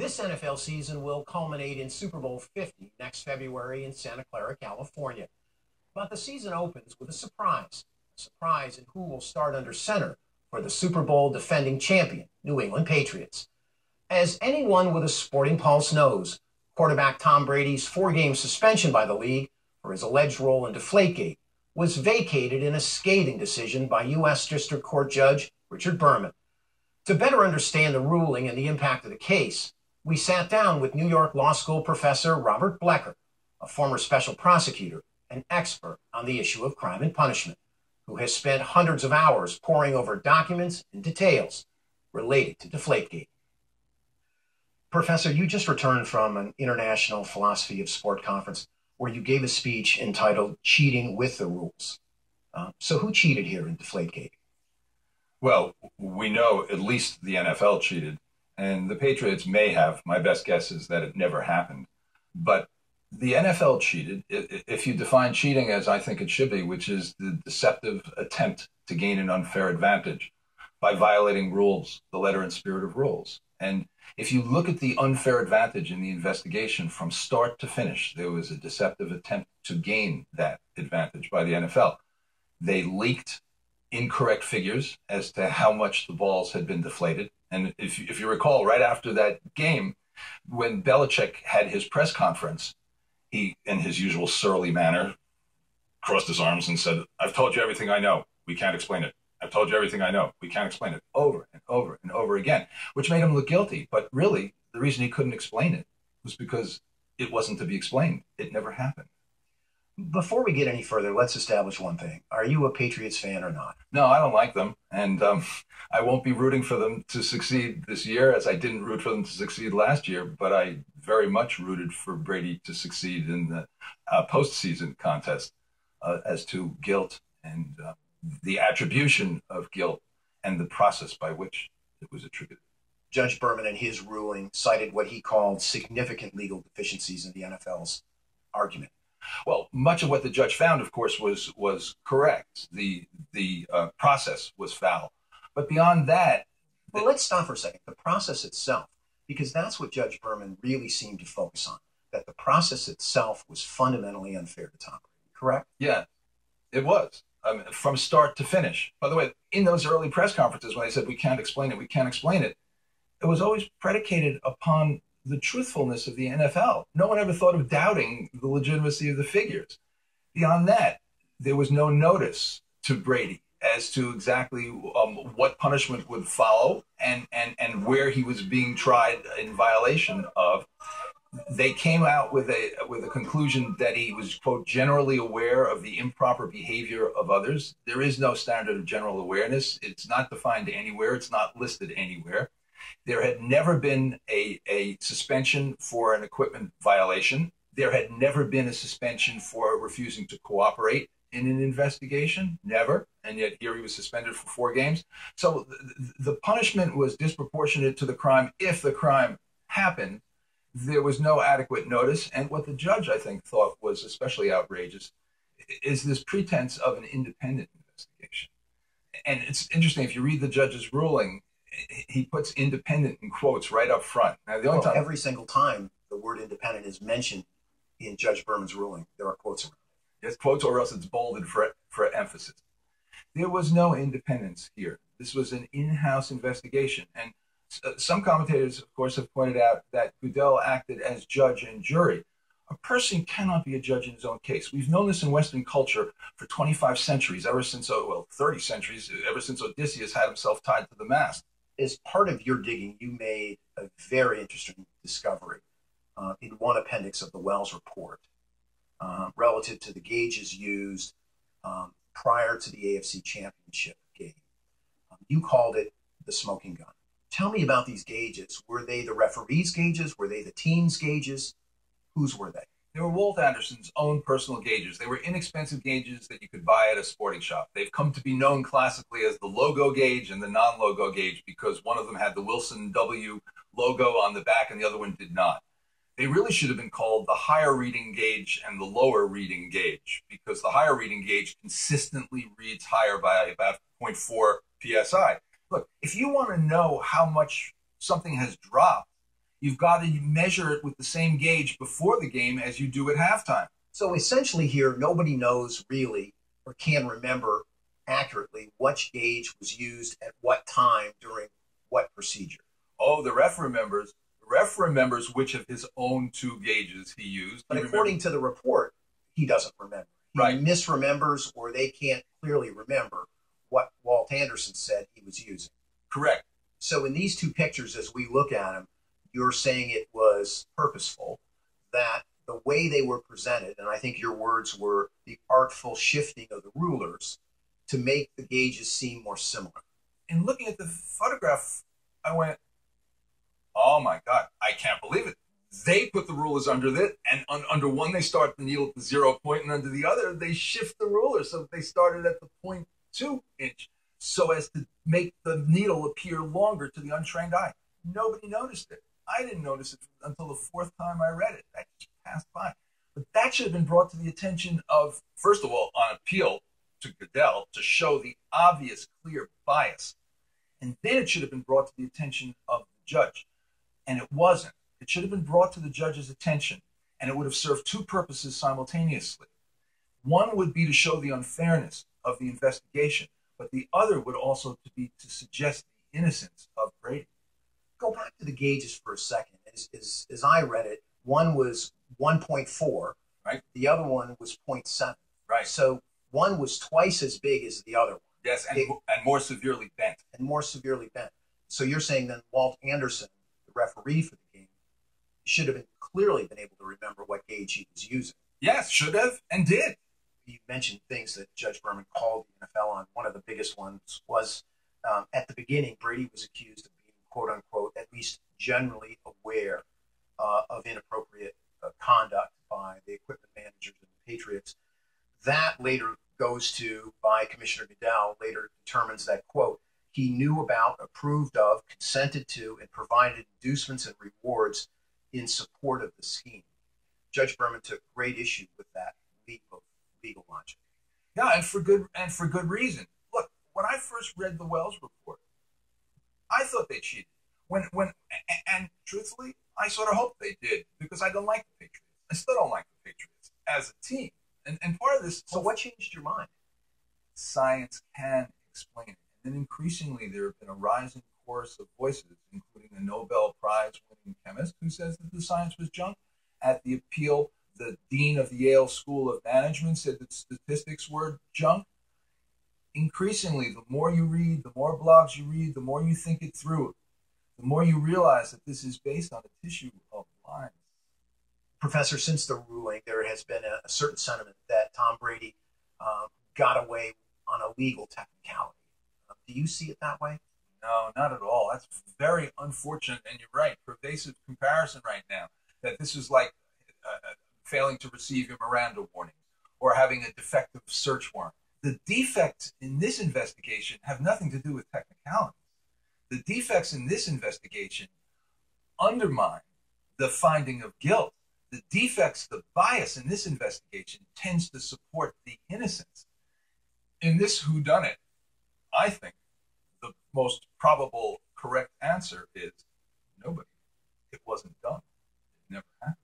This NFL season will culminate in Super Bowl 50 next February in Santa Clara, California. But the season opens with a surprise. A surprise in who will start under center for the Super Bowl defending champion, New England Patriots. As anyone with a sporting pulse knows, quarterback Tom Brady's four game suspension by the league for his alleged role in Deflategate was vacated in a scathing decision by U.S. District Court Judge Richard Berman. To better understand the ruling and the impact of the case, we sat down with New York Law School professor Robert Blecker, a former special prosecutor and expert on the issue of crime and punishment, who has spent hundreds of hours poring over documents and details related to Deflategate. Professor, you just returned from an international philosophy of sport conference where you gave a speech entitled Cheating with the Rules. Uh, so, who cheated here in Deflategate? Well, we know at least the NFL cheated, and the Patriots may have. My best guess is that it never happened. But the NFL cheated. If you define cheating as I think it should be, which is the deceptive attempt to gain an unfair advantage by violating rules, the letter and spirit of rules. And if you look at the unfair advantage in the investigation from start to finish, there was a deceptive attempt to gain that advantage by the NFL. They leaked incorrect figures as to how much the balls had been deflated. And if, if you recall, right after that game, when Belichick had his press conference, he, in his usual surly manner, crossed his arms and said, I've told you everything I know. We can't explain it. I've told you everything I know. We can't explain it over and over and over again, which made him look guilty. But really, the reason he couldn't explain it was because it wasn't to be explained. It never happened. Before we get any further, let's establish one thing. Are you a Patriots fan or not? No, I don't like them. And um, I won't be rooting for them to succeed this year, as I didn't root for them to succeed last year. But I very much rooted for Brady to succeed in the uh, postseason contest uh, as to guilt and uh, the attribution of guilt and the process by which it was attributed. Judge Berman, in his ruling, cited what he called significant legal deficiencies in the NFL's argument. Well, much of what the judge found, of course, was was correct. The the uh, process was foul, but beyond that, well, let's stop for a second. The process itself, because that's what Judge Berman really seemed to focus on. That the process itself was fundamentally unfair to Tom Brady. Correct? Yeah, it was um, from start to finish. By the way, in those early press conferences when they said we can't explain it, we can't explain it, it was always predicated upon the truthfulness of the NFL. No one ever thought of doubting the legitimacy of the figures. Beyond that, there was no notice to Brady as to exactly um, what punishment would follow and, and, and where he was being tried in violation of. They came out with a with a conclusion that he was quote generally aware of the improper behavior of others. There is no standard of general awareness. It's not defined anywhere. It's not listed anywhere. There had never been a, a suspension for an equipment violation. There had never been a suspension for refusing to cooperate in an investigation, never. And yet here he was suspended for four games. So the, the punishment was disproportionate to the crime if the crime happened. There was no adequate notice. And what the judge, I think, thought was especially outrageous is this pretense of an independent investigation. And it's interesting if you read the judge's ruling, he puts independent in quotes right up front. Now, the only well, time every single time the word independent is mentioned in Judge Berman's ruling, there are quotes around it. Yes, quotes, or else it's bolded for for emphasis. There was no independence here. This was an in-house investigation, and uh, some commentators, of course, have pointed out that Goodell acted as judge and jury. A person cannot be a judge in his own case. We've known this in Western culture for 25 centuries, ever since, oh, well, 30 centuries, ever since Odysseus had himself tied to the mast as part of your digging, you made a very interesting discovery uh, in one appendix of the Wells report uh, relative to the gauges used um, prior to the AFC Championship game. Um, you called it the smoking gun. Tell me about these gauges. Were they the referees' gauges? Were they the team's gauges? Whose were they? They were Walt Anderson's own personal gauges. They were inexpensive gauges that you could buy at a sporting shop. They've come to be known classically as the logo gauge and the non logo gauge because one of them had the Wilson W logo on the back and the other one did not. They really should have been called the higher reading gauge and the lower reading gauge because the higher reading gauge consistently reads higher by about 0.4 psi. Look, if you want to know how much something has dropped, You've got to measure it with the same gauge before the game as you do at halftime. So essentially, here, nobody knows really or can remember accurately which gauge was used at what time during what procedure. Oh, the ref remembers. The ref remembers which of his own two gauges he used. But He according remembers- to the report, he doesn't remember. He Right. misremembers, or they can't clearly remember what Walt Anderson said he was using. correct. So in these two pictures, as we look at them, you're saying it was purposeful, that the way they were presented, and I think your words were the artful shifting of the rulers to make the gauges seem more similar. In looking at the photograph, I went, "Oh my god, I can't believe it." They put the rulers under it, and un- under one they start the needle at the zero point, and under the other they shift the ruler so they started at the point two inch, so as to make the needle appear longer to the untrained eye. Nobody noticed it. I didn't notice it until the fourth time I read it. That just passed by. But that should have been brought to the attention of, first of all, on appeal to Goodell to show the obvious, clear bias. And then it should have been brought to the attention of the judge. And it wasn't. It should have been brought to the judge's attention, and it would have served two purposes simultaneously. One would be to show the unfairness of the investigation, but the other would also be to suggest the innocence of Brady. Go back to the gauges for a second. As, as, as I read it, one was 1.4, Right. The other one was 0.7. Right. So one was twice as big as the other one. Yes, and, It- and more severely bent. and more severely bent. So you're saying then Walt Anderson, the referee for the game, should have been clearly been able to remember what gauge he was using. Yes, should have and did. You mentioned things that Judge Berman called the NFL on. One of the biggest ones was um, at the beginning, Brady was accused of being quote unquote least generally aware uh, of inappropriate uh, conduct by the equipment managers and the Patriots. That later goes to by Commissioner Goodell. Later determines that quote he knew about, approved of, consented to, and provided inducements and rewards in support of the scheme. Judge Berman took great issue with that legal legal logic. Yeah, and for good and for good reason. Look, when I first read the Wells report, I thought they cheated. When when a- and truthfully, I sort of hope they did because I don't like the Patriots. I still don't like the Patriots as a team. And and part of this So what changed your mind? science can explain it. And then increasingly, there have been a rising chorus of voices, including a Nobel Prize winning chemist who says that the science was junk. At the appeal, the dean of the Yale School of Management said that statistics were junk. Increasingly, the more you read, the more blogs you read, the more you think it through, the more you realize that this is based on a tissue of lies. Professor, since the ruling, there has been a, a certain sentiment that Tom Brady uh, got away on a legal technicality. Uh, do you see it that way? No, not at all. That's very unfortunate, and you're right. Pervasive comparison right now that this is like uh, failing to receive your Miranda warning or having a defective search warrant. The defects in this investigation have nothing to do with technicalities. The defects in this investigation undermine the finding of guilt. The defects, the bias in this investigation tends to support the innocence. In this whodunit, I think the most probable correct answer is nobody. It wasn't done. It never happened.